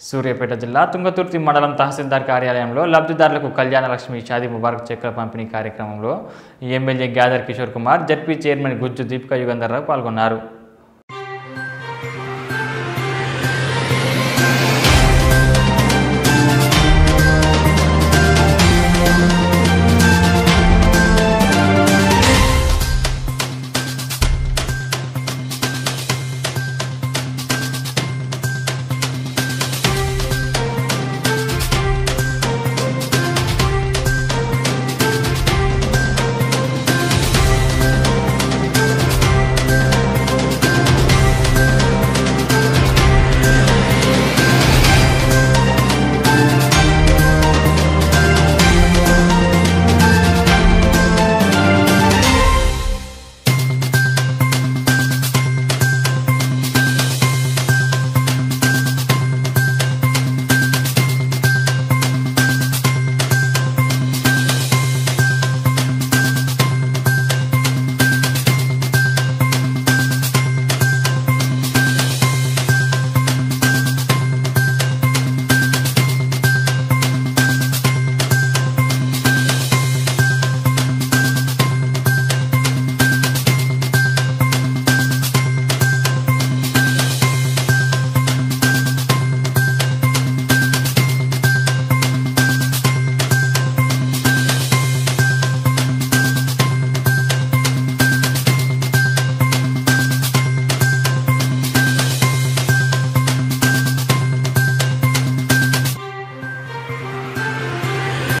సూర్యాపేట జిల్లా తుంగతుర్తి మండలం తహసీల్దార్ కార్యాలయంలో లబ్ధిదారులకు కళ్యాణ లక్ష్మి షాదీ ముబారక్ చెక్కుల పంపిణీ కార్యక్రమంలో MLA Gadari Kishore Kumar ZP chairman Gujja Deepika Yugandhar Rao పాల్గొన్నారు.